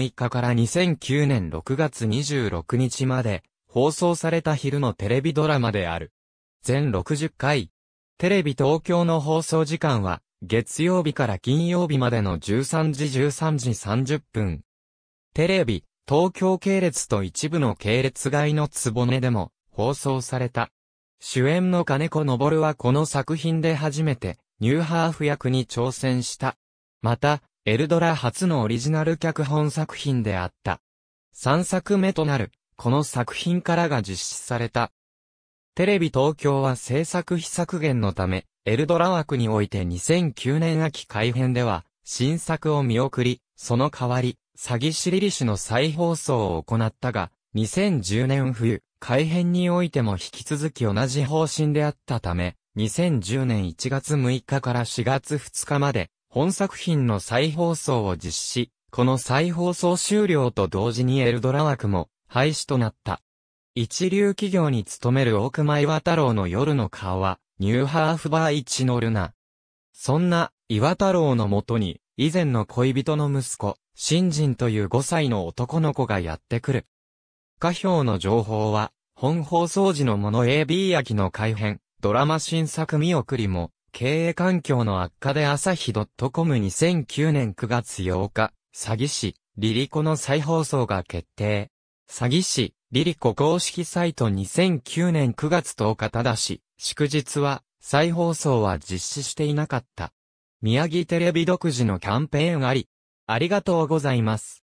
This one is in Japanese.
6日から2009年6月26日まで放送された昼のテレビドラマである。全60回。テレビ東京の放送時間は月曜日から金曜日までの13時13時30分。テレビ、東京系列と一部の系列外のつぼねでも放送された。主演の金子昇はこの作品で初めてニューハーフ役に挑戦した。また、エルドラ初のオリジナル脚本作品であった。3作目となる、この作品からが実施された。テレビ東京は制作費削減のため、エルドラ枠において2009年秋改編では、新作を見送り、その代わり、詐欺師リリシの再放送を行ったが、2010年冬、改編においても引き続き同じ方針であったため、2010年1月6日から4月2日まで、本作品の再放送を実施。この再放送終了と同時にエルドラ枠も廃止となった。一流企業に勤める大熊岩太郎の夜の顔は、ニューハーフバー一のルナ。そんな岩太郎のもとに、以前の恋人の息子、新人という5歳の男の子がやってくる。下表の情報は、本放送時のもの AB 焼きの改編、ドラマ新作見送りも、経営環境の悪化で朝日 .com2009 年9月8日、詐欺師、リリコの再放送が決定。詐欺師、リリコ公式サイト2009年9月10日ただし、祝日は、再放送は実施していなかった。宮城テレビ独自のキャンペーンあり。ありがとうございます。